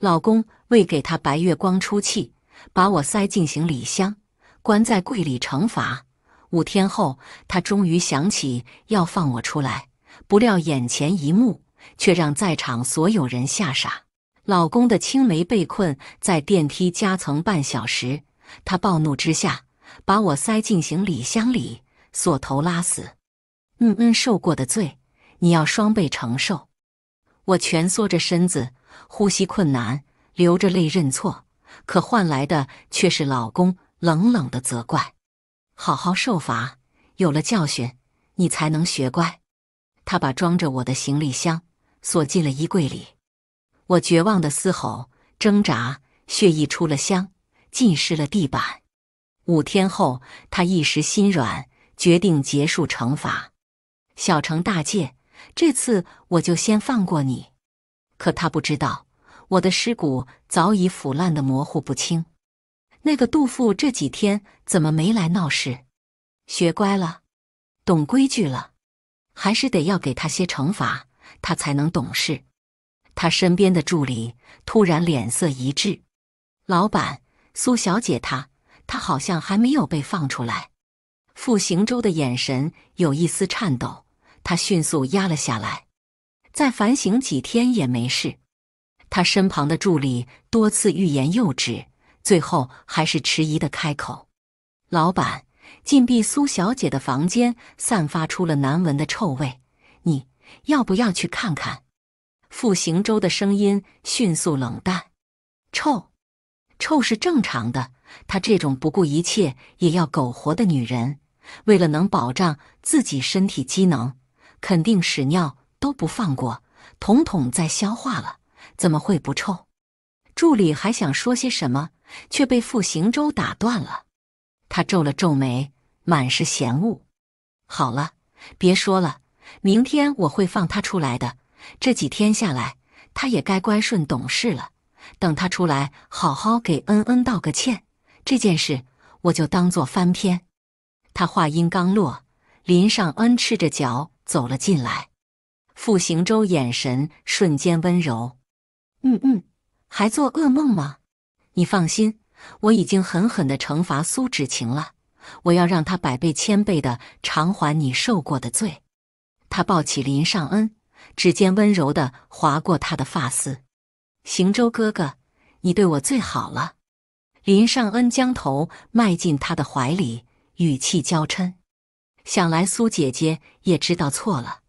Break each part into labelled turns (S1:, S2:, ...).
S1: 老公为给他白月光出气，把我塞进行李箱，关在柜里惩罚。五天后，他终于想起要放我出来，不料眼前一幕却让在场所有人吓傻。老公的青梅被困在电梯夹层半小时，他暴怒之下把我塞进行李箱里，锁头拉死。嗯嗯，受过的罪，你要双倍承受。我蜷缩着身子，呼吸困难，流着泪认错，可换来的却是老公冷冷的责怪：“好好受罚，有了教训，你才能学乖。”他把装着我的行李箱锁进了衣柜里。我绝望的嘶吼、挣扎，血溢出了箱，浸湿了地板。五天后，他一时心软，决定结束惩罚，小惩大戒。这次我就先放过你，可他不知道，我的尸骨早已腐烂的模糊不清。那个杜父这几天怎么没来闹事？学乖了，懂规矩了，还是得要给他些惩罚，他才能懂事。他身边的助理突然脸色一滞：“老板，苏小姐，她她好像还没有被放出来。”傅行舟的眼神有一丝颤抖。他迅速压了下来，再反省几天也没事。他身旁的助理多次欲言又止，最后还是迟疑的开口：“老板，禁闭苏小姐的房间散发出了难闻的臭味，你要不要去看看？”傅行舟的声音迅速冷淡：“臭，臭是正常的。她这种不顾一切也要苟活的女人，为了能保障自己身体机能。”肯定屎尿都不放过，统统在消化了，怎么会不臭？助理还想说些什么，却被傅行舟打断了。他皱了皱眉，满是嫌恶。好了，别说了，明天我会放他出来的。这几天下来，他也该乖顺懂事了。等他出来，好好给恩恩道个歉。这件事我就当做翻篇。他话音刚落，林尚恩赤着脚。走了进来，傅行舟眼神瞬间温柔。嗯嗯，还做噩梦吗？你放心，我已经狠狠的惩罚苏芷晴了，我要让她百倍千倍的偿还你受过的罪。他抱起林尚恩，指尖温柔的划过他的发丝。行舟哥哥，你对我最好了。林尚恩将头迈进他的怀里，语气娇嗔。想来苏姐姐也知道错了，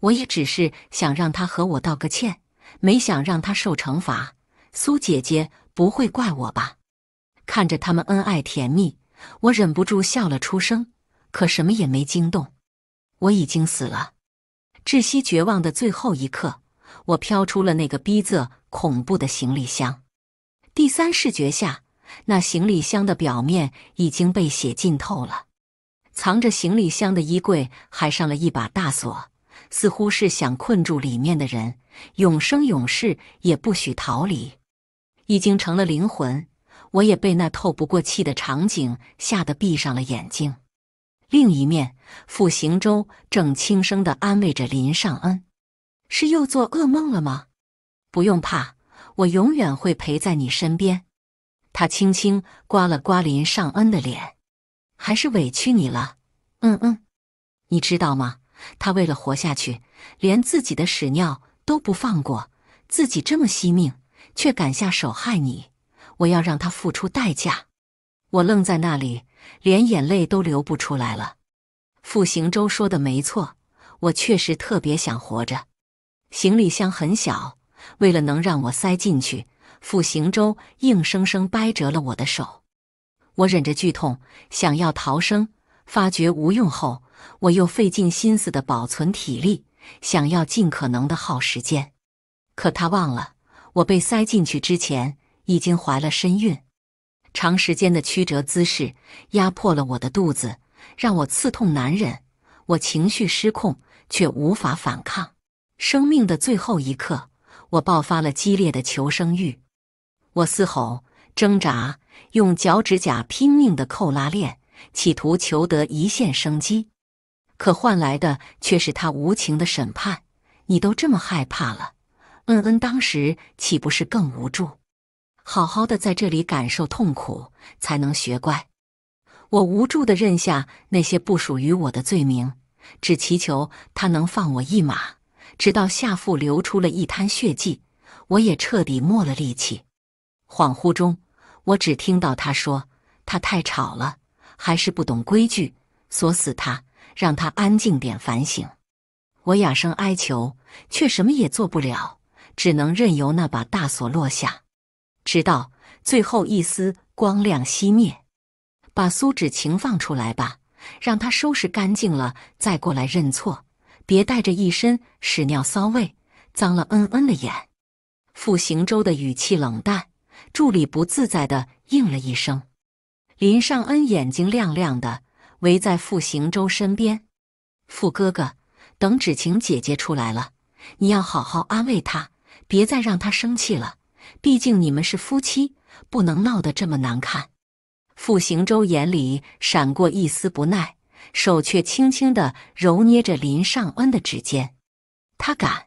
S1: 我也只是想让他和我道个歉，没想让他受惩罚。苏姐姐不会怪我吧？看着他们恩爱甜蜜，我忍不住笑了出声，可什么也没惊动。我已经死了。窒息绝望的最后一刻，我飘出了那个逼仄恐怖的行李箱。第三视觉下，那行李箱的表面已经被血浸透了。藏着行李箱的衣柜还上了一把大锁，似乎是想困住里面的人，永生永世也不许逃离。已经成了灵魂，我也被那透不过气的场景吓得闭上了眼睛。另一面，傅行舟正轻声的安慰着林尚恩：“是又做噩梦了吗？不用怕，我永远会陪在你身边。”他轻轻刮了刮林尚恩的脸。还是委屈你了，嗯嗯，你知道吗？他为了活下去，连自己的屎尿都不放过，自己这么惜命，却敢下手害你，我要让他付出代价。我愣在那里，连眼泪都流不出来了。傅行舟说的没错，我确实特别想活着。行李箱很小，为了能让我塞进去，傅行舟硬生生掰折了我的手。我忍着剧痛，想要逃生，发觉无用后，我又费尽心思的保存体力，想要尽可能的耗时间。可他忘了，我被塞进去之前已经怀了身孕，长时间的曲折姿势压迫了我的肚子，让我刺痛难忍。我情绪失控，却无法反抗。生命的最后一刻，我爆发了激烈的求生欲，我嘶吼。挣扎，用脚趾甲拼命的扣拉链，企图求得一线生机，可换来的却是他无情的审判。你都这么害怕了，恩恩当时岂不是更无助？好好的在这里感受痛苦，才能学乖。我无助的认下那些不属于我的罪名，只祈求他能放我一马。直到下腹流出了一滩血迹，我也彻底没了力气。恍惚中，我只听到他说：“他太吵了，还是不懂规矩，锁死他，让他安静点反省。”我哑声哀求，却什么也做不了，只能任由那把大锁落下，直到最后一丝光亮熄灭。把苏芷晴放出来吧，让她收拾干净了再过来认错，别带着一身屎尿骚味，脏了恩恩的眼。傅行舟的语气冷淡，助理不自在的应了一声。林尚恩眼睛亮亮的，围在傅行舟身边。傅哥哥。等芷晴姐姐出来了，你要好好安慰她，别再让她生气了。毕竟你们是夫妻，不能闹得这么难看。傅行舟眼里闪过一丝不耐，手却轻轻的揉捏着林尚恩的指尖。他敢，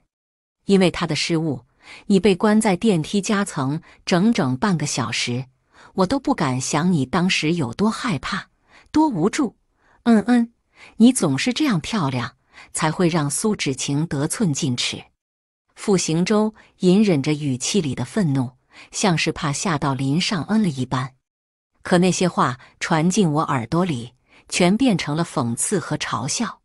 S1: 因为他的失误，你被关在电梯夹层整整半个小时，我都不敢想你当时有多害怕，多无助。嗯嗯，你总是这样漂亮。才会让苏芷晴得寸进尺。傅行舟隐忍着语气里的愤怒，像是怕吓到林尚恩了一般。可那些话传进我耳朵里，全变成了讽刺和嘲笑。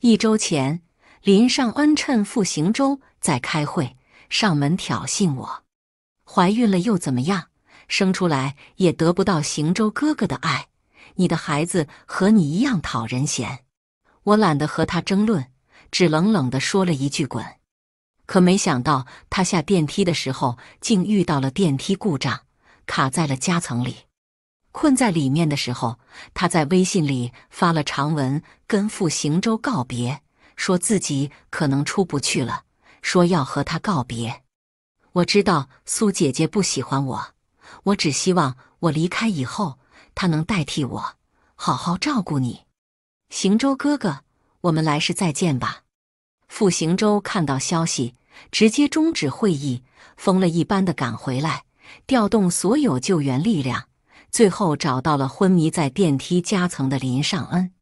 S1: 一周前，林尚恩趁傅行舟在开会，上门挑衅我：“怀孕了又怎么样？生出来也得不到行舟哥哥的爱。你的孩子和你一样讨人嫌。”我懒得和他争论，只冷冷地说了一句“滚”。可没想到，他下电梯的时候竟遇到了电梯故障，卡在了夹层里。困在里面的时候，他在微信里发了长文跟傅行舟告别，说自己可能出不去了，说要和他告别。我知道苏姐姐不喜欢我，我只希望我离开以后，他能代替我，好好照顾你。行舟哥哥，我们来世再见吧。傅行舟看到消息，直接终止会议，疯了一般的赶回来，调动所有救援力量，最后找到了昏迷在电梯夹层的林尚恩。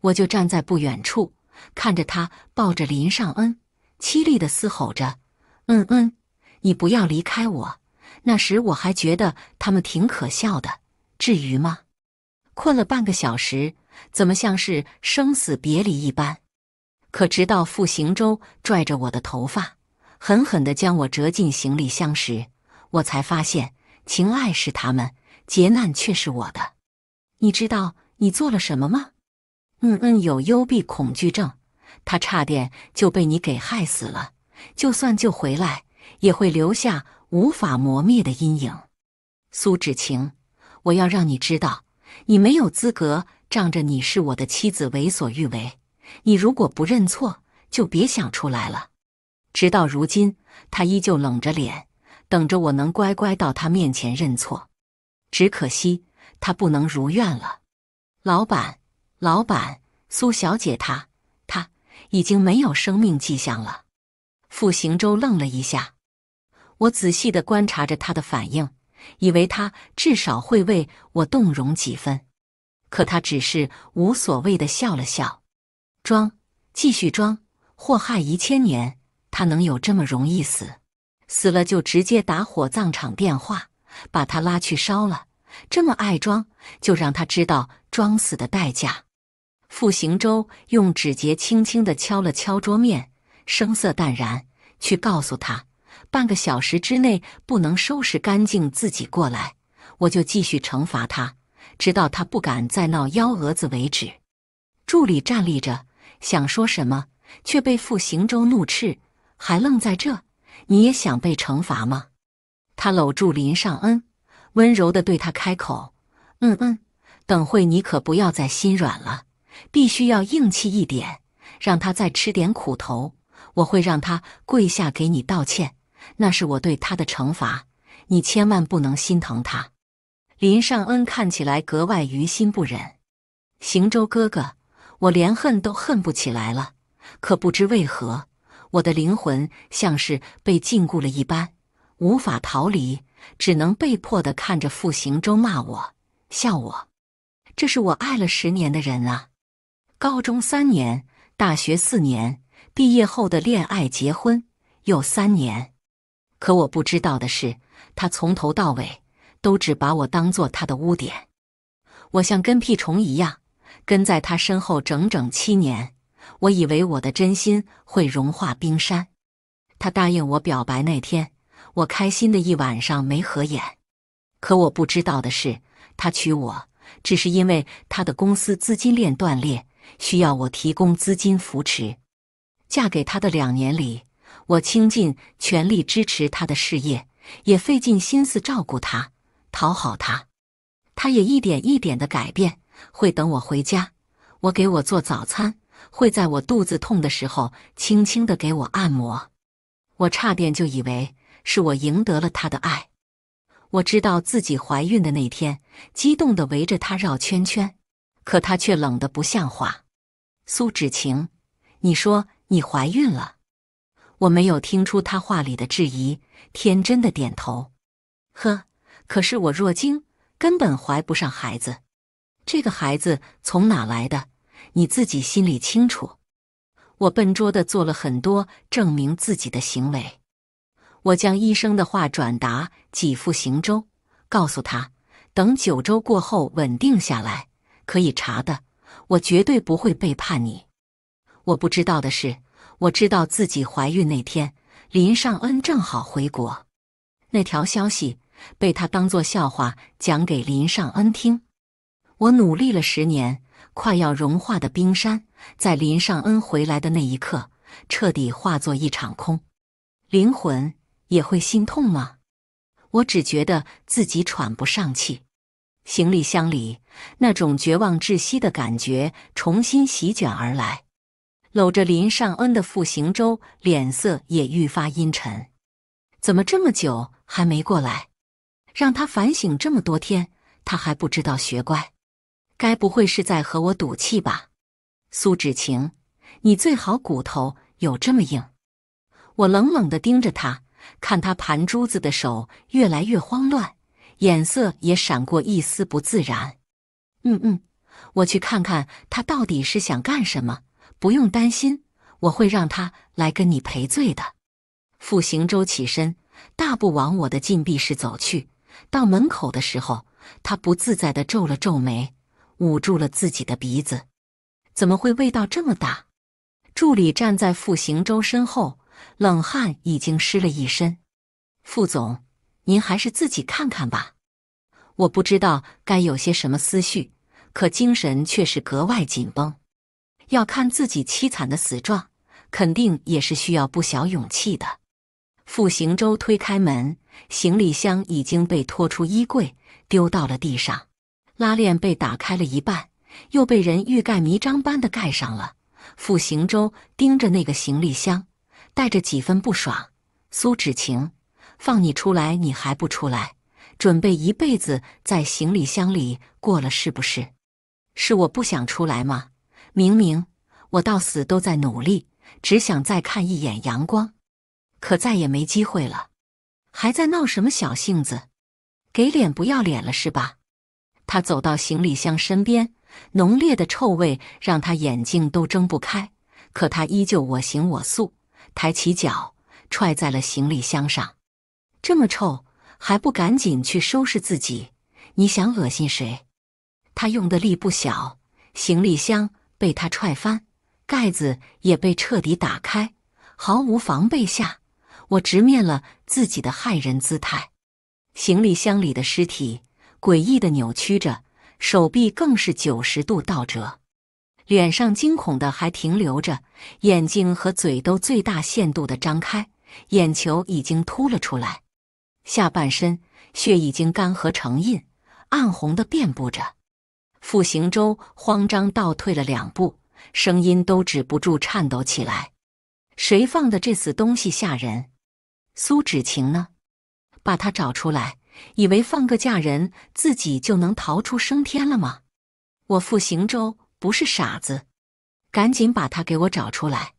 S1: 我就站在不远处，看着他抱着林尚恩，凄厉的嘶吼着：“嗯嗯，你不要离开我。”那时我还觉得他们挺可笑的，至于吗？困了半个小时。怎么像是生死别离一般？可直到傅行舟拽着我的头发，狠狠地将我折进行李箱时，我才发现情爱是他们，劫难却是我的。你知道你做了什么吗？嗯嗯，有幽闭恐惧症，他差点就被你给害死了。就算救回来，也会留下无法磨灭的阴影。苏芷晴，我要让你知道，你没有资格。仗着你是我的妻子为所欲为，你如果不认错，就别想出来了。直到如今，他依旧冷着脸，等着我能乖乖到他面前认错。只可惜他不能如愿了。老板，老板，苏小姐，她，她已经没有生命迹象了。傅行舟愣了一下，我仔细的观察着他的反应，以为他至少会为我动容几分。可他只是无所谓的笑了笑，装，继续装，祸害一千年，他能有这么容易死？死了就直接打火葬场电话，把他拉去烧了。这么爱装，就让他知道装死的代价。傅行舟用指节轻轻的敲了敲桌面，声色淡然，去告诉他，半个小时之内不能收拾干净，自己过来，我就继续惩罚他。直到他不敢再闹幺蛾子为止。助理站立着，想说什么，却被傅行舟怒斥：“还愣在这？你也想被惩罚吗？”他搂住林尚恩，温柔的对他开口：“嗯嗯，等会你可不要再心软了，必须要硬气一点，让他再吃点苦头。我会让他跪下给你道歉，那是我对他的惩罚。你千万不能心疼他。”林尚恩看起来格外于心不忍，行舟哥哥，我连恨都恨不起来了。可不知为何，我的灵魂像是被禁锢了一般，无法逃离，只能被迫的看着傅行舟骂我、笑我。这是我爱了十年的人啊！高中三年，大学四年，毕业后的恋爱、结婚又三年。可我不知道的是，他从头到尾都只把我当做他的污点。我像跟屁虫一样跟在他身后整整七年。我以为我的真心会融化冰山。他答应我表白那天，我开心的一晚上没合眼。可我不知道的是，他娶我只是因为他的公司资金链断裂，需要我提供资金扶持。嫁给他的两年里。我倾尽全力支持他的事业，也费尽心思照顾他、讨好他。他也一点一点的改变，会等我回家，我给我做早餐，会在我肚子痛的时候轻轻的给我按摩。我差点就以为是我赢得了他的爱。我知道自己怀孕的那天，激动的围着他绕圈圈，可他却冷得不像话。苏芷晴，你说你怀孕了？我没有听出他话里的质疑，天真的点头。呵，可是我若惊，根本怀不上孩子。这个孩子从哪来的？你自己心里清楚。我笨拙的做了很多证明自己的行为。我将医生的话转达给付行舟，告诉他，等九周过后稳定下来，可以查的。我绝对不会背叛你。我不知道的是。我知道自己怀孕那天，林尚恩正好回国。那条消息被他当作笑话讲给林尚恩听。我努力了十年，快要融化的冰山，在林尚恩回来的那一刻，彻底化作一场空。灵魂也会心痛吗？我只觉得自己喘不上气。行李箱里那种绝望窒息的感觉重新席卷而来。搂着林尚恩的傅行舟脸色也愈发阴沉，怎么这么久还没过来？让他反省这么多天，他还不知道学乖？该不会是在和我赌气吧？苏芷晴，你最好骨头有这么硬？我冷冷的盯着他，看他盘珠子的手越来越慌乱，眼色也闪过一丝不自然。嗯嗯，我去看看他到底是想干什么。不用担心，我会让他来跟你赔罪的。傅行舟起身，大步往我的禁闭室走去。到门口的时候，他不自在的皱了皱眉，捂住了自己的鼻子。怎么会味道这么大？助理站在傅行舟身后，冷汗已经湿了一身。傅总，您还是自己看看吧。我不知道该有些什么思绪，可精神却是格外紧绷。要看自己凄惨的死状，肯定也是需要不小勇气的。傅行舟推开门，行李箱已经被拖出衣柜，丢到了地上。拉链被打开了一半，又被人欲盖弥彰般的盖上了。傅行舟盯着那个行李箱，带着几分不爽：“苏芷晴，放你出来，你还不出来？准备一辈子在行李箱里过了是不是？是我不想出来吗？”明明我到死都在努力，只想再看一眼阳光，可再也没机会了。还在闹什么小性子？给脸不要脸了是吧？他走到行李箱身边，浓烈的臭味让他眼睛都睁不开，可他依旧我行我素，抬起脚踹在了行李箱上。这么臭，还不赶紧去收拾自己？你想恶心谁？他用的力不小，行李箱。被他踹翻，盖子也被彻底打开。毫无防备下，我直面了自己的骇人姿态。行李箱里的尸体诡异的扭曲着，手臂更是九十度倒折，脸上惊恐的还停留着，眼睛和嘴都最大限度的张开，眼球已经凸了出来，下半身血已经干涸成印，暗红的遍布着。傅行舟慌张倒退了两步，声音都止不住颤抖起来：“谁放的这死东西吓人？苏芷晴呢？把她找出来！以为放个嫁人自己就能逃出升天了吗？我傅行舟不是傻子，赶紧把他给我找出来！”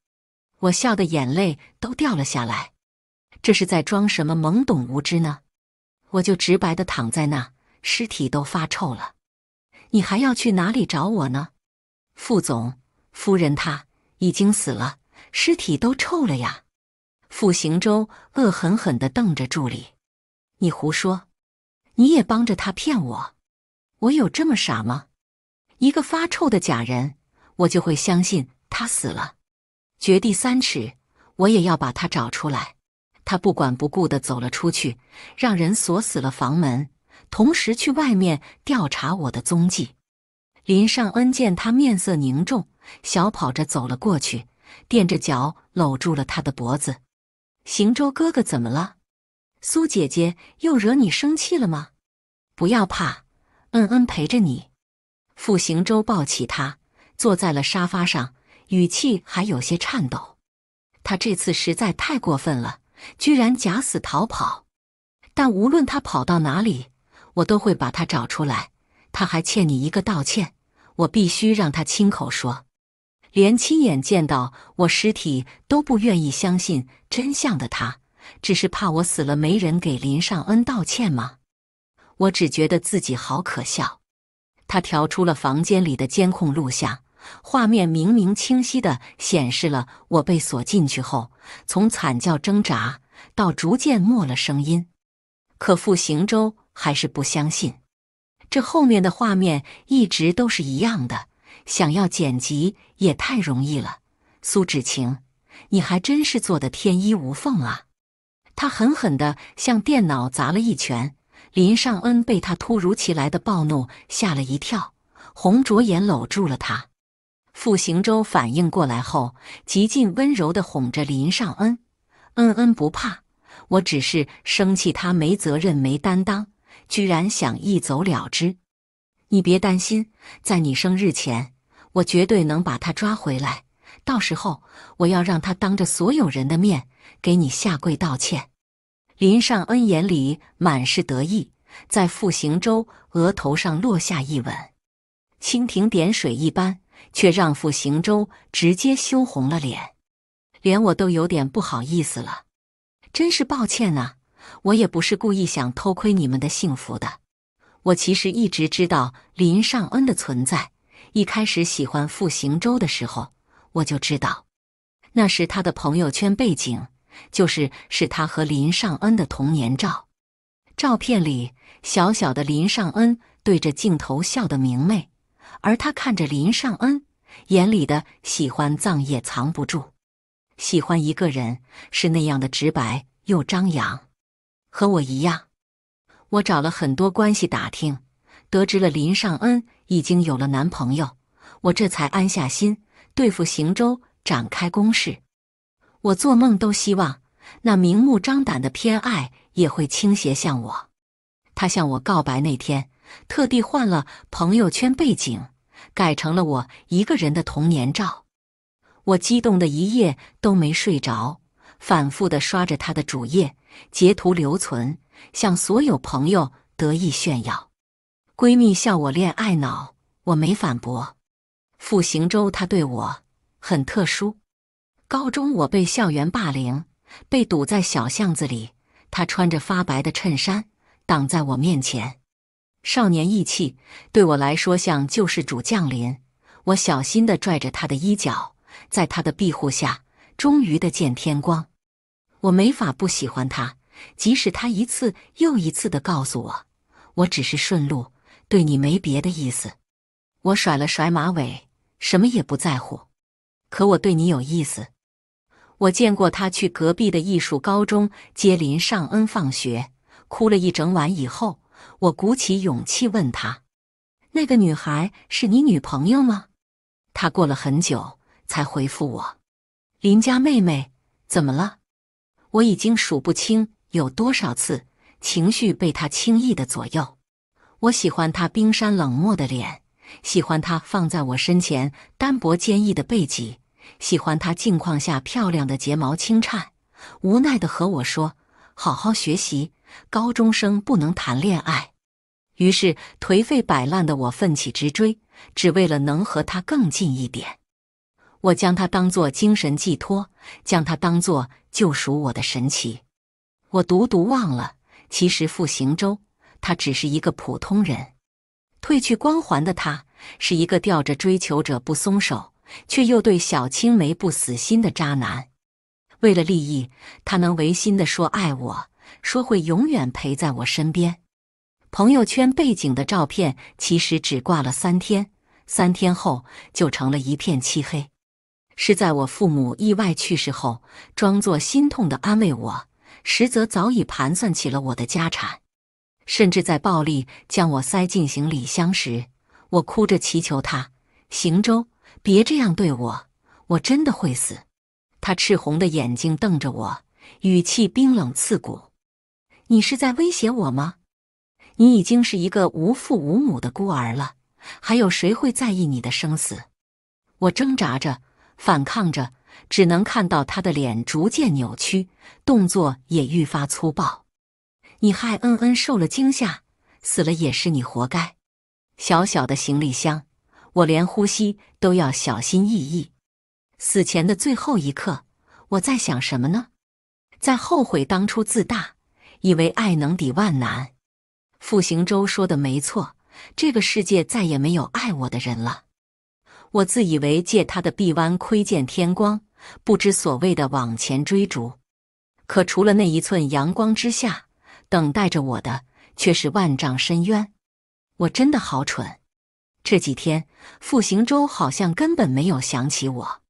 S1: 我笑的眼泪都掉了下来。这是在装什么懵懂无知呢？我就直白的躺在那，尸体都发臭了。你还要去哪里找我呢？副总，夫人她已经死了，尸体都臭了呀。傅行舟恶狠狠地瞪着助理：“你胡说！你也帮着他骗我？我有这么傻吗？一个发臭的假人，我就会相信他死了？掘地三尺，我也要把他找出来。”他不管不顾地走了出去，让人锁死了房门，同时去外面调查我的踪迹。林尚恩见他面色凝重，小跑着走了过去，垫着脚搂住了他的脖子。行舟哥哥怎么了？苏姐姐又惹你生气了吗？不要怕，恩恩陪着你。傅行舟抱起他，坐在了沙发上，语气还有些颤抖。他这次实在太过分了，居然假死逃跑。但无论他跑到哪里，我都会把他找出来。他还欠你一个道歉，我必须让他亲口说。连亲眼见到我尸体都不愿意相信真相的他，只是怕我死了没人给林尚恩道歉吗？我只觉得自己好可笑。他调出了房间里的监控录像，画面明明清晰的显示了我被锁进去后，从惨叫挣扎到逐渐没了声音。可傅行舟还是不相信，这后面的画面一直都是一样的。想要剪辑也太容易了，苏芷晴，你还真是做的天衣无缝啊！他狠狠地向电脑砸了一拳。林尚恩被他突如其来的暴怒吓了一跳，红着眼搂住了他。傅行舟反应过来后，极尽温柔地哄着林尚恩：“恩恩不怕，我只是生气他没责任、没担当，居然想一走了之。你别担心，在你生日前。”我绝对能把他抓回来，到时候我要让他当着所有人的面给你下跪道歉。林尚恩眼里满是得意，在傅行舟额头上落下一吻，蜻蜓点水一般，却让傅行舟直接羞红了脸，连我都有点不好意思了。真是抱歉啊，我也不是故意想偷窥你们的幸福的，我其实一直知道林尚恩的存在。一开始喜欢傅行舟的时候，我就知道，那是他的朋友圈背景，就是是他和林尚恩的童年照。照片里，小小的林尚恩对着镜头笑得明媚，而他看着林尚恩，眼里的喜欢藏也藏不住。喜欢一个人是那样的直白又张扬，和我一样。我找了很多关系打听。得知了林尚恩已经有了男朋友，我这才安下心对付行舟展开攻势。我做梦都希望那明目张胆的偏爱也会倾斜向我。他向我告白那天，特地换了朋友圈背景，改成了我一个人的童年照。我激动的一夜都没睡着，反复的刷着他的主页，截图留存，向所有朋友得意炫耀。闺蜜笑我恋爱脑，我没反驳。傅行舟他对我很特殊。高中我被校园霸凌，被堵在小巷子里，他穿着发白的衬衫挡在我面前，少年意气对我来说像救世主降临。我小心地拽着他的衣角，在他的庇护下，终于的见天光。我没法不喜欢他，即使他一次又一次的告诉我，我只是顺路。对你没别的意思，我甩了甩马尾，什么也不在乎。可我对你有意思。我见过他去隔壁的艺术高中接林尚恩放学，哭了一整晚以后，我鼓起勇气问他：“那个女孩是你女朋友吗？”他过了很久才回复我：“林家妹妹，怎么了？”我已经数不清有多少次情绪被他轻易的左右。我喜欢他冰山冷漠的脸，喜欢他放在我身前单薄坚毅的背脊，喜欢他镜框下漂亮的睫毛轻颤，无奈的和我说：“好好学习，高中生不能谈恋爱。”于是颓废摆烂的我奋起直追，只为了能和他更近一点。我将它当作精神寄托，将它当作救赎我的神奇。我独独忘了，其实傅行舟他只是一个普通人，褪去光环的他是一个吊着追求者不松手，却又对小青梅不死心的渣男。为了利益，他能违心的说爱我，说会永远陪在我身边。朋友圈背景的照片其实只挂了三天，三天后就成了一片漆黑。是在我父母意外去世后，装作心痛的安慰我，实则早已盘算起了我的家产。甚至在暴力将我塞进行李箱时，我哭着祈求他：“行舟，别这样对我，我真的会死。”他赤红的眼睛瞪着我，语气冰冷刺骨：“你是在威胁我吗？你已经是一个无父无母的孤儿了，还有谁会在意你的生死？”我挣扎着，反抗着，只能看到他的脸逐渐扭曲，动作也愈发粗暴。你害恩恩受了惊吓，死了也是你活该。小小的行李箱，我连呼吸都要小心翼翼。死前的最后一刻，我在想什么呢？在后悔当初自大，以为爱能抵万难。傅行舟说的没错，这个世界再也没有爱我的人了。我自以为借他的臂弯窥见天光，不知所谓的往前追逐。可除了那一寸阳光之下，等待着我的却是万丈深渊。我真的好蠢。这几天，傅行舟好像根本没有想起我。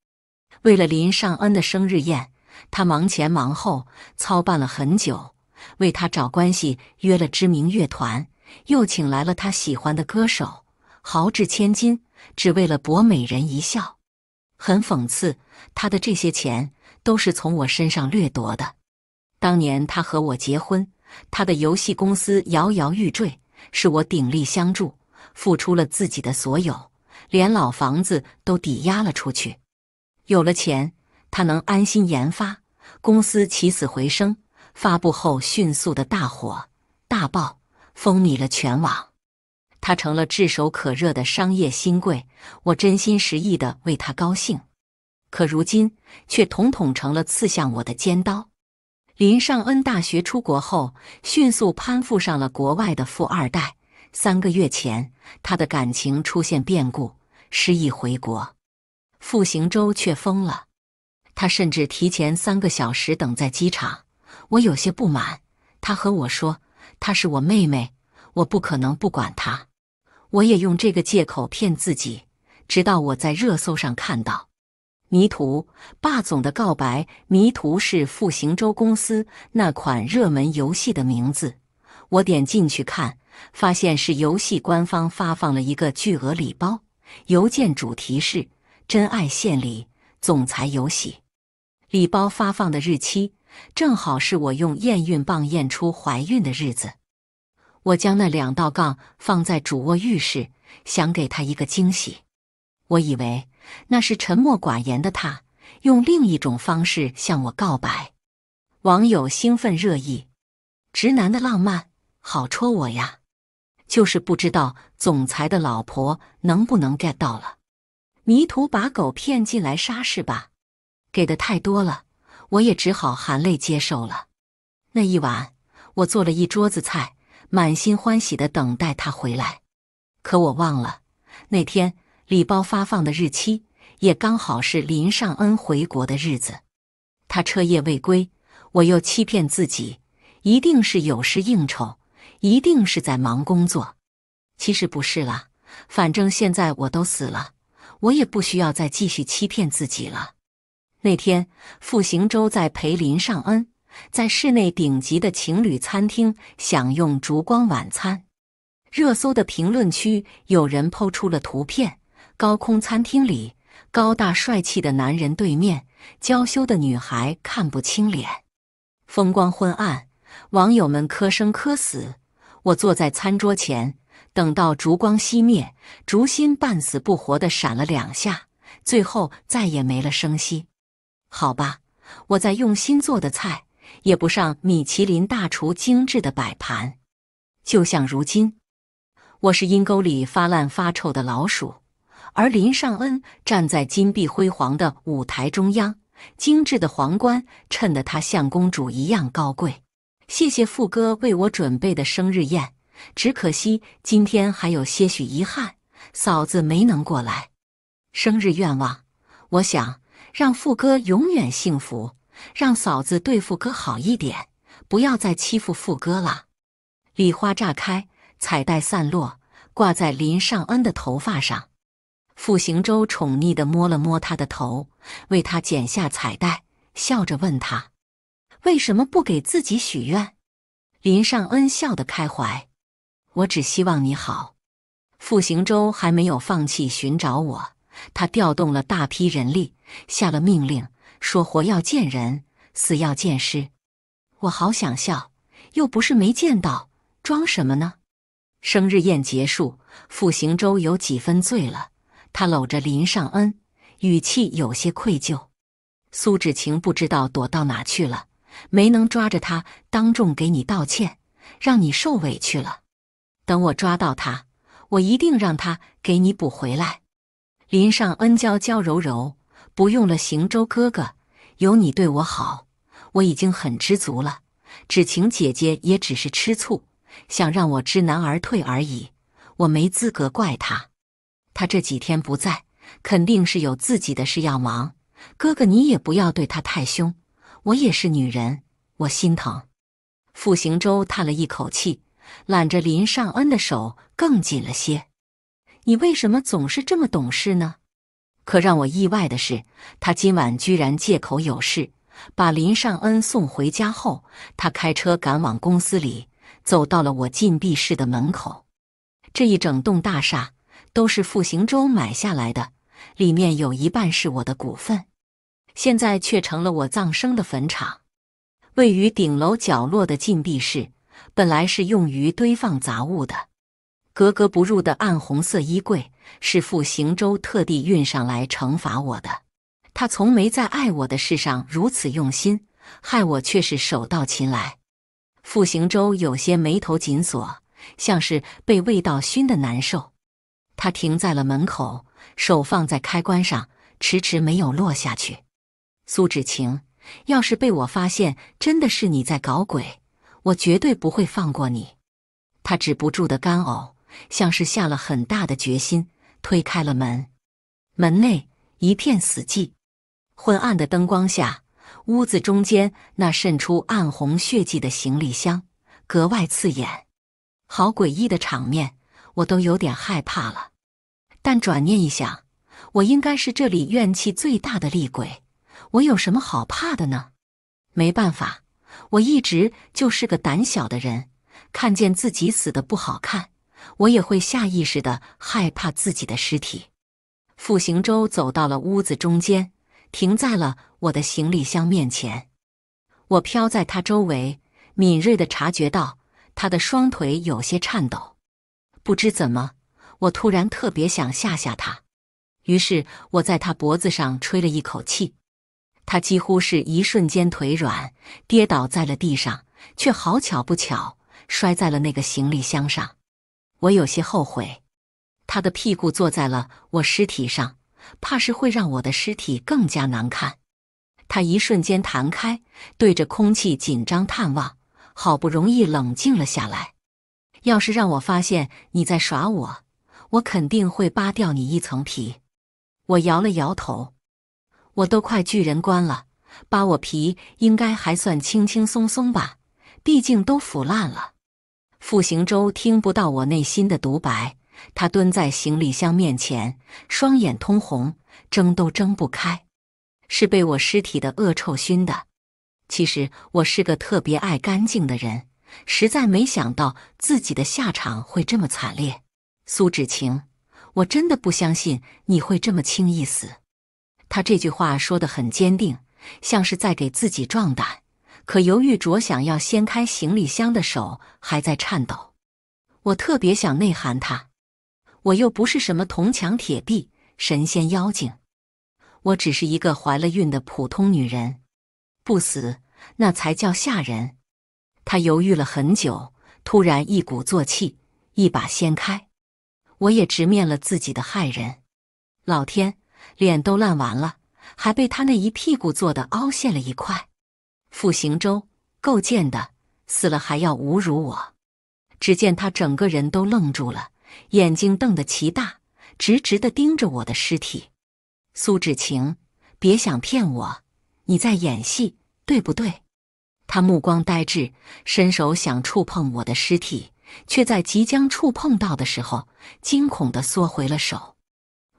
S1: 为了林尚恩的生日宴，他忙前忙后操办了很久，为他找关系约了知名乐团，又请来了他喜欢的歌手，豪掷千金，只为了博美人一笑。很讽刺，他的这些钱都是从我身上掠夺的。当年他和我结婚，他的游戏公司摇摇欲坠，是我鼎力相助，付出了自己的所有，连老房子都抵押了出去。有了钱，他能安心研发，公司起死回生，发布后迅速的大火大爆，风靡了全网。他成了炙手可热的商业新贵，我真心实意的为他高兴。可如今却统统成了刺向我的尖刀。林尚恩大学出国后，迅速攀附上了国外的富二代。三个月前，他的感情出现变故，失意回国。傅行舟却疯了，他甚至提前三个小时等在机场。我有些不满，他和我说：“她是我妹妹，我不可能不管她。”我也用这个借口骗自己，直到我在热搜上看到《迷途霸总的告白》，《迷途》是傅行舟公司那款热门游戏的名字。我点进去看，发现是游戏官方发放了一个巨额礼包，邮件主题是。真爱献礼，总裁有喜。礼包发放的日期正好是我用验孕棒验出怀孕的日子。我将那两道杠放在主卧浴室，想给他一个惊喜。我以为那是沉默寡言的他用另一种方式向我告白。网友兴奋热议：直男的浪漫好戳我呀！就是不知道总裁的老婆能不能 get 到了。迷途把狗骗进来杀是吧？给的太多了，我也只好含泪接受了。那一晚，我做了一桌子菜，满心欢喜的等待他回来。可我忘了，那天礼包发放的日期也刚好是林尚恩回国的日子。他彻夜未归，我又欺骗自己，一定是有事应酬，一定是在忙工作。其实不是啦，反正现在我都死了。我也不需要再继续欺骗自己了。那天，傅行舟在陪林尚恩在室内顶级的情侣餐厅享用烛光晚餐。热搜的评论区有人抛出了图片：高空餐厅里，高大帅气的男人对面，娇羞的女孩看不清脸，风光昏暗，网友们磕生磕死。我坐在餐桌前。等到烛光熄灭，烛心半死不活的闪了两下，最后再也没了声息。好吧，我在用心做的菜，也不上米其林大厨精致的摆盘。就像如今，我是阴沟里发烂发臭的老鼠，而林尚恩站在金碧辉煌的舞台中央，精致的皇冠衬得她像公主一样高贵。谢谢富哥为我准备的生日宴，只可惜今天还有些许遗憾，嫂子没能过来。生日愿望，我想让富哥永远幸福，让嫂子对富哥好一点，不要再欺负富哥了。礼花炸开，彩带散落，挂在林尚恩的头发上。傅行舟宠溺地摸了摸他的头，为他剪下彩带，笑着问他：“为什么不给自己许愿？”林尚恩笑得开怀：“我只希望你好。”傅行舟还没有放弃寻找我，他调动了大批人力，下了命令，说：“活要见人，死要见尸。”我好想笑，又不是没见到，装什么呢？生日宴结束，傅行舟有几分醉了。他搂着林尚恩，语气有些愧疚。苏芷晴不知道躲到哪去了，没能抓着他当众给你道歉，让你受委屈了。等我抓到他，我一定让他给你补回来。林尚恩娇娇柔柔，不用了，行舟哥哥，有你对我好，我已经很知足了。芷晴姐姐也只是吃醋，想让我知难而退而已，我没资格怪她。他这几天不在，肯定是有自己的事要忙。哥哥，你也不要对他太凶。我也是女人，我心疼。傅行舟叹了一口气，揽着林尚恩的手更紧了些。你为什么总是这么懂事呢？可让我意外的是，他今晚居然借口有事，把林尚恩送回家后，他开车赶往公司里，走到了我禁闭室的门口。这一整栋大厦。都是傅行舟买下来的，里面有一半是我的股份，现在却成了我葬生的坟场。位于顶楼角落的禁闭室，本来是用于堆放杂物的。格格不入的暗红色衣柜，是傅行舟特地运上来惩罚我的。他从没在爱我的事上如此用心，害我却是手到擒来。傅行舟有些眉头紧锁，像是被味道熏得难受。他停在了门口，手放在开关上，迟迟没有落下去。苏芷晴，要是被我发现真的是你在搞鬼，我绝对不会放过你。他止不住的干呕，像是下了很大的决心，推开了门。门内一片死寂，昏暗的灯光下，屋子中间那渗出暗红血迹的行李箱格外刺眼，好诡异的场面，我都有点害怕了。但转念一想，我应该是这里怨气最大的厉鬼，我有什么好怕的呢？没办法，我一直就是个胆小的人，看见自己死的不好看，我也会下意识的害怕自己的尸体。傅行舟走到了屋子中间，停在了我的行李箱面前。我飘在他周围，敏锐的察觉到他的双腿有些颤抖，不知怎么。我突然特别想吓吓他，于是我在他脖子上吹了一口气，他几乎是一瞬间腿软，跌倒在了地上，却好巧不巧摔在了那个行李箱上。我有些后悔，他的屁股坐在了我尸体上，怕是会让我的尸体更加难看。他一瞬间弹开，对着空气紧张探望，好不容易冷静了下来。要是让我发现你在耍我。我肯定会扒掉你一层皮。我摇了摇头。我都快巨人观了，扒我皮应该还算轻轻松松吧？毕竟都腐烂了。傅行舟听不到我内心的独白，他蹲在行李箱面前，双眼通红，睁都睁不开。是被我尸体的恶臭熏的。其实我是个特别爱干净的人，实在没想到自己的下场会这么惨烈。苏芷晴，我真的不相信你会这么轻易死。他这句话说的很坚定，像是在给自己壮胆。可犹豫着想要掀开行李箱的手还在颤抖。我特别想内涵他，我又不是什么铜墙铁壁、神仙妖精，我只是一个怀了孕的普通女人。不死，那才叫吓人。他犹豫了很久，突然一鼓作气，一把掀开。我也直面了自己的害人，老天，脸都烂完了，还被他那一屁股坐的凹陷了一块。傅行舟够贱的，死了还要侮辱我。只见他整个人都愣住了，眼睛瞪得奇大，直直的盯着我的尸体。苏芷晴，别想骗我，你在演戏，对不对？他目光呆滞，伸手想触碰我的尸体，却在即将触碰到的时候，惊恐的缩回了手。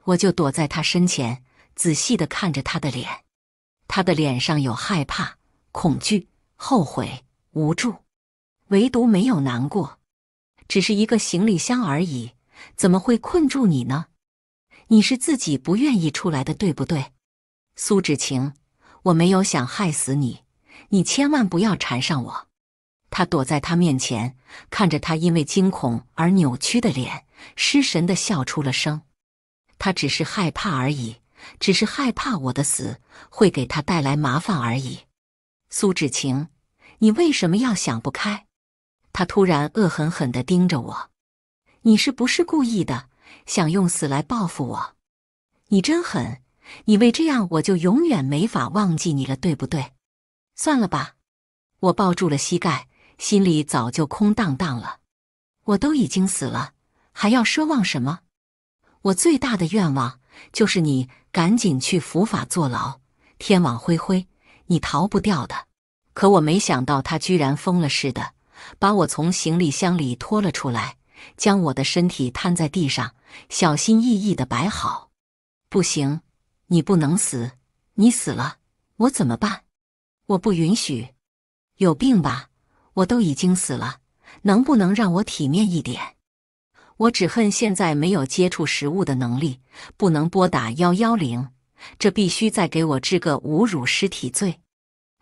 S1: 我就躲在他身前，仔细的看着他的脸。他的脸上有害怕、恐惧、后悔、无助，唯独没有难过。只是一个行李箱而已，怎么会困住你呢？你是自己不愿意出来的，对不对？苏芷晴，我没有想害死你。你千万不要缠上我！他躲在他面前，看着他因为惊恐而扭曲的脸，失神的笑出了声。他只是害怕而已，只是害怕我的死会给他带来麻烦而已。苏芷晴，你为什么要想不开？他突然恶狠狠地盯着我，你是不是故意的，想用死来报复我？你真狠！你为这样，我就永远没法忘记你了，对不对？算了吧，我抱住了膝盖，心里早就空荡荡了。我都已经死了，还要奢望什么？我最大的愿望就是你赶紧去伏法坐牢，天网恢恢，你逃不掉的。可我没想到他居然疯了似的，把我从行李箱里拖了出来，将我的身体摊在地上，小心翼翼的摆好。不行，你不能死，你死了，我怎么办？我不允许，有病吧！我都已经死了，能不能让我体面一点？我只恨现在没有接触食物的能力，不能拨打幺幺零，这必须再给我治个侮辱尸体罪。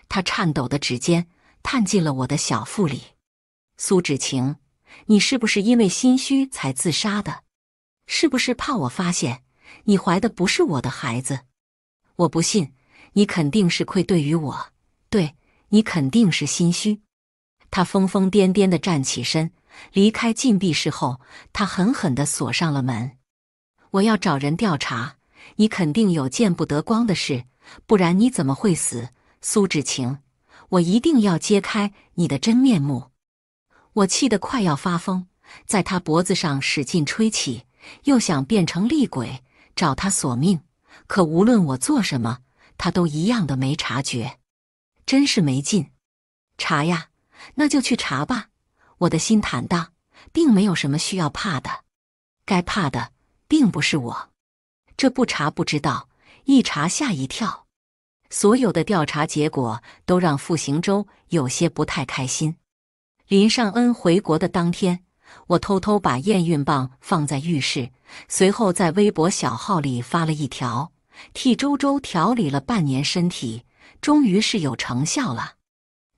S1: 他颤抖的指尖探进了我的小腹里。苏芷晴，你是不是因为心虚才自杀的？是不是怕我发现你怀的不是我的孩子？我不信，你肯定是愧对于我。对你肯定是心虚。他疯疯癫癫的站起身，离开禁闭室后，他狠狠的锁上了门。我要找人调查，你肯定有见不得光的事，不然你怎么会死？苏芷晴，我一定要揭开你的真面目！我气得快要发疯，在他脖子上使劲吹起，又想变成厉鬼找他索命，可无论我做什么，他都一样的没察觉。真是没劲，查呀，那就去查吧。我的心坦荡，并没有什么需要怕的。该怕的并不是我，这不查不知道，一查吓一跳。所有的调查结果都让傅行舟有些不太开心。林尚恩回国的当天，我偷偷把验孕棒放在浴室，随后在微博小号里发了一条：替周周调理了半年身体。终于是有成效了，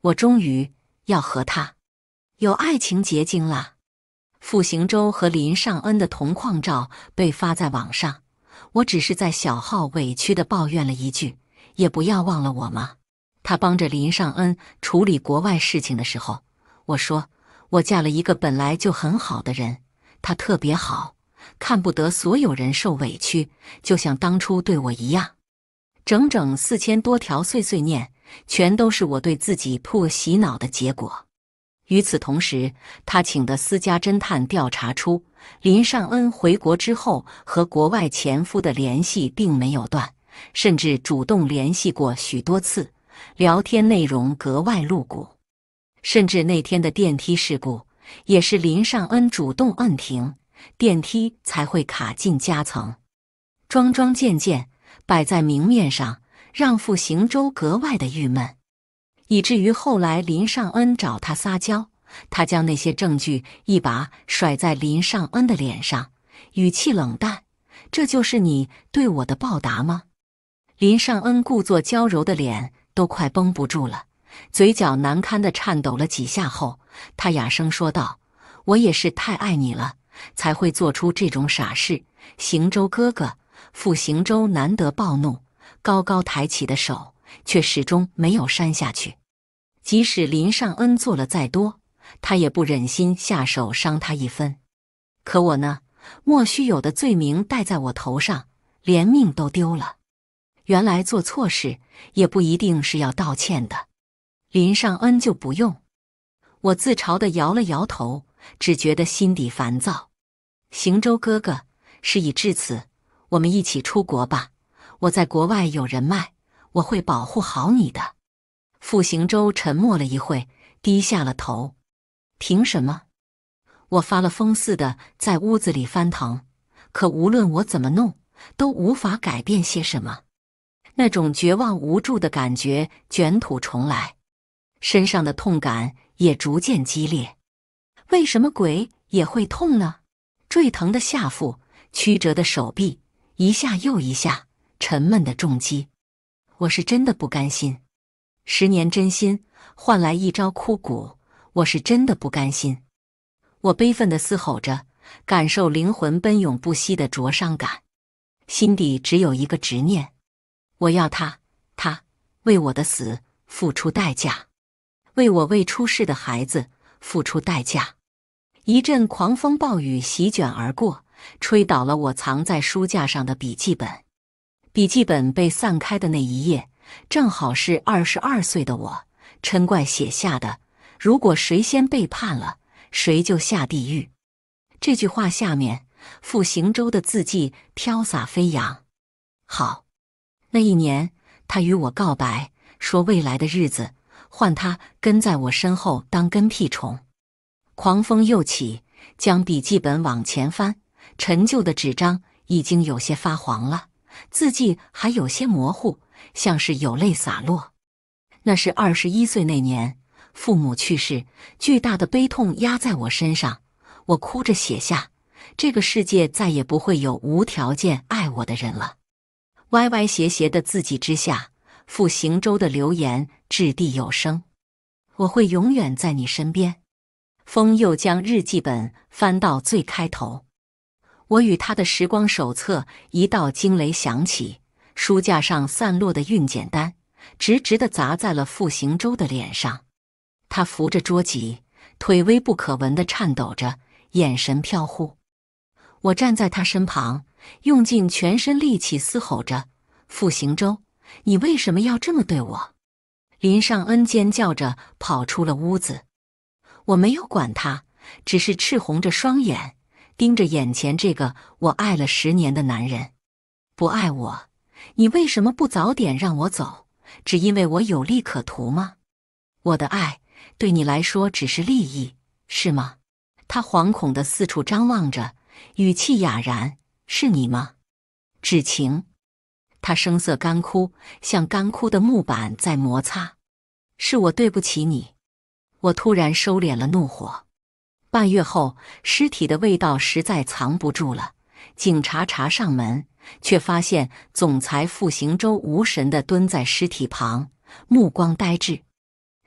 S1: 我终于要和他有爱情结晶了。傅行舟和林尚恩的同框照被发在网上，我只是在小号委屈的抱怨了一句：“也不要忘了我吗？”他帮着林尚恩处理国外事情的时候，我说：“我嫁了一个本来就很好的人，他特别好，看不得所有人受委屈，就像当初对我一样。”整整四千多条碎碎念，全都是我对自己破洗脑的结果。与此同时，他请的私家侦探调查出，林尚恩回国之后和国外前夫的联系并没有断，甚至主动联系过许多次，聊天内容格外露骨。甚至那天的电梯事故，也是林尚恩主动摁停电梯才会卡进夹层。桩桩件件。摆在明面上，让傅行舟格外的郁闷，以至于后来林尚恩找他撒娇，他将那些证据一把甩在林尚恩的脸上，语气冷淡：“这就是你对我的报答吗？”林尚恩故作娇柔的脸都快绷不住了，嘴角难堪的颤抖了几下后，他哑声说道：“我也是太爱你了，才会做出这种傻事，行舟哥哥。”傅行舟难得暴怒，高高抬起的手却始终没有删下去。即使林尚恩做了再多，他也不忍心下手伤他一分。可我呢？莫须有的罪名戴在我头上，连命都丢了。原来做错事也不一定是要道歉的。林尚恩就不用。我自嘲的摇了摇头，只觉得心底烦躁。行舟哥哥，事已至此，我们一起出国吧。我在国外有人脉，我会保护好你的。傅行舟沉默了一会，低下了头。凭什么？我发了疯似的在屋子里翻腾，可无论我怎么弄，都无法改变些什么。那种绝望无助的感觉卷土重来，身上的痛感也逐渐激烈。为什么鬼也会痛呢？坠疼的下腹，曲折的手臂，一下又一下，沉闷的重击。我是真的不甘心。十年真心换来一朝枯骨，我是真的不甘心。我悲愤的嘶吼着，感受灵魂奔涌不息的灼伤感，心底只有一个执念。我要他，他为我的死付出代价，为我未出世的孩子付出代价。一阵狂风暴雨席卷而过，吹倒了我藏在书架上的笔记本。笔记本被散开的那一页，正好是二十二岁的我嗔怪写下的：“如果谁先背叛了，谁就下地狱。”这句话下面，傅行舟的字迹飘洒飞扬。好。那一年，他与我告白，说未来的日子换他跟在我身后当跟屁虫。狂风又起，将笔记本往前翻，陈旧的纸张已经有些发黄了，字迹还有些模糊，像是有泪洒落。那是二十一岁那年，父母去世，巨大的悲痛压在我身上，我哭着写下：这个世界再也不会有无条件爱我的人了。歪歪斜斜的字迹之下，傅行舟的留言掷地有声：“我会永远在你身边。”风又将日记本翻到最开头，我与他的时光手册一道惊雷响起，书架上散落的运简单直直的砸在了傅行舟的脸上。他扶着桌脊，腿微不可闻的颤抖着，眼神飘忽。我站在他身旁。用尽全身力气嘶吼着：“傅行舟，你为什么要这么对我？”林尚恩尖叫着跑出了屋子。我没有管他，只是赤红着双眼盯着眼前这个我爱了十年的男人。不爱我，你为什么不早点让我走？只因为我有利可图吗？我的爱对你来说只是利益，是吗？他惶恐的四处张望着，语气哑然。是你吗，芷晴？他声色干枯，像干枯的木板在摩擦。是我对不起你。我突然收敛了怒火。半月后，尸体的味道实在藏不住了。警察查上门，却发现总裁傅行舟无神的蹲在尸体旁，目光呆滞。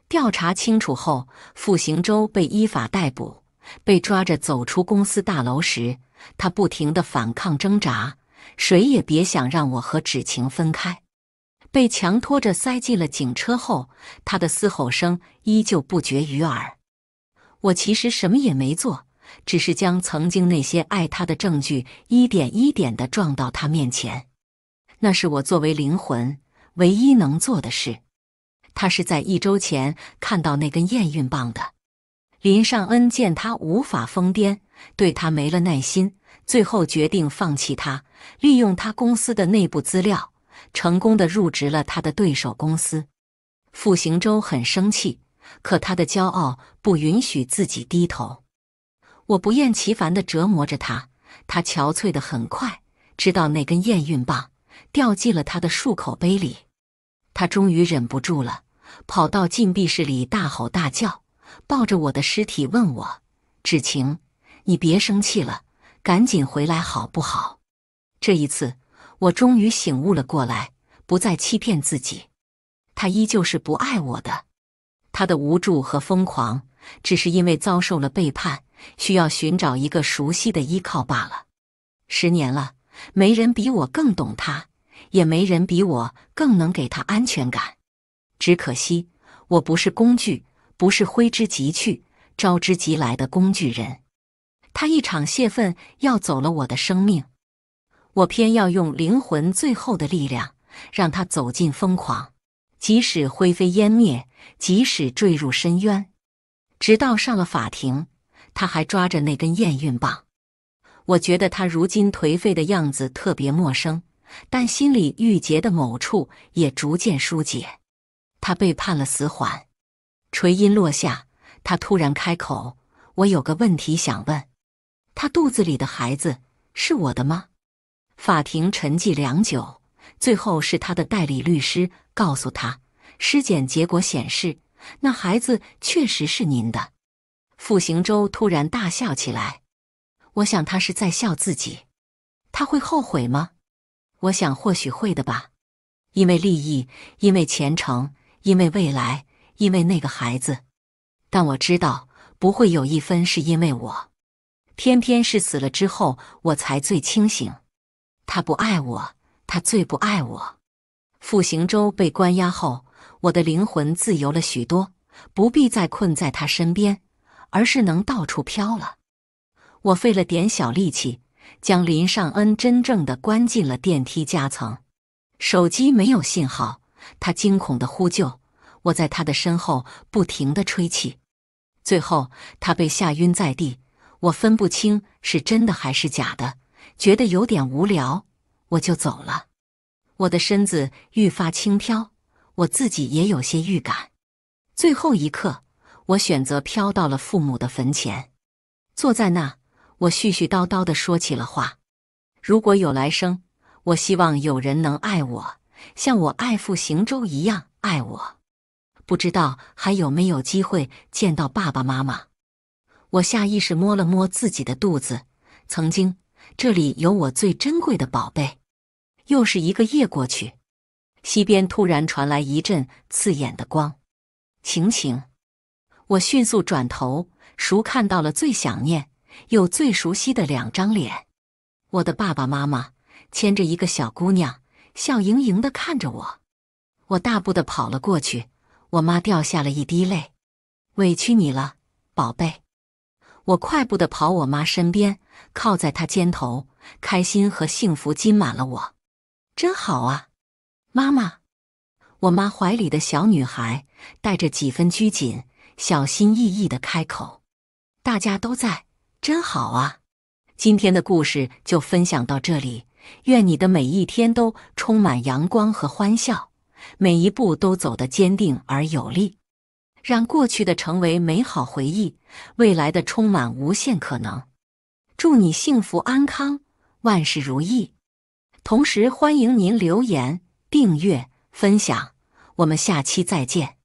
S1: 调查清楚后，傅行舟被依法逮捕。被抓着走出公司大楼时。他不停的反抗挣扎，谁也别想让我和芷晴分开。被强拖着塞进了警车后，他的嘶吼声依旧不绝于耳。我其实什么也没做，只是将曾经那些爱他的证据一点一点的撞到他面前。那是我作为灵魂唯一能做的事。他是在一周前看到那根验孕棒的。林尚恩见他无法疯癫。对他没了耐心，最后决定放弃他，利用他公司的内部资料，成功的入职了他的对手公司。傅行舟很生气，可他的骄傲不允许自己低头。我不厌其烦的折磨着他，他憔悴的很快，知道那根验孕棒掉进了他的漱口杯里。他终于忍不住了，跑到禁闭室里大吼大叫，抱着我的尸体问我：“芷晴。”你别生气了，赶紧回来好不好？这一次，我终于醒悟了过来，不再欺骗自己。他依旧是不爱我的，他的无助和疯狂，只是因为遭受了背叛，需要寻找一个熟悉的依靠罢了。十年了，没人比我更懂他，也没人比我更能给他安全感。只可惜，我不是工具，不是挥之即去、招之即来的工具人。他一场泄愤要走了我的生命，我偏要用灵魂最后的力量，让他走进疯狂，即使灰飞烟灭，即使坠入深渊。直到上了法庭，他还抓着那根验孕棒。我觉得他如今颓废的样子特别陌生，但心里郁结的某处也逐渐疏解。他被判了死缓。锤音落下，他突然开口：“我有个问题想问，他肚子里的孩子是我的吗？”法庭沉寂良久，最后是他的代理律师告诉他：“尸检结果显示，那孩子确实是您的。”傅行舟突然大笑起来。我想他是在笑自己。他会后悔吗？我想或许会的吧，因为利益，因为前程，因为未来，因为那个孩子。但我知道，不会有一分是因为我。偏偏是死了之后，我才最清醒。他不爱我，他最不爱我。傅行舟被关押后，我的灵魂自由了许多，不必再困在他身边，而是能到处飘了。我费了点小力气，将林尚恩真正的关进了电梯夹层。手机没有信号，他惊恐的呼救。我在他的身后不停的吹气，最后他被吓晕在地。我分不清是真的还是假的。觉得有点无聊，我就走了。我的身子愈发轻飘，我自己也有些预感。最后一刻，我选择飘到了父母的坟前，坐在那，我絮絮叨叨的说起了话。如果有来生，我希望有人能爱我，像我爱傅行舟一样爱我。不知道还有没有机会见到爸爸妈妈。我下意识摸了摸自己的肚子，曾经。这里有我最珍贵的宝贝。又是一个夜过去，西边突然传来一阵刺眼的光。晴晴，我迅速转头，熟看到了最想念又最熟悉的两张脸。我的爸爸妈妈牵着一个小姑娘，笑盈盈的看着我。我大步的跑了过去，我妈掉下了一滴泪。委屈你了，宝贝。我快步的跑我妈身边。靠在她肩头，开心和幸福浸满了我，真好啊，妈妈！我妈怀里的小女孩带着几分拘谨，小心翼翼的开口：“大家都在，真好啊！”今天的故事就分享到这里，愿你的每一天都充满阳光和欢笑，每一步都走得坚定而有力，让过去的成为美好回忆，未来的充满无限可能。祝你幸福安康，万事如意。同时欢迎您留言、订阅、分享，我们下期再见。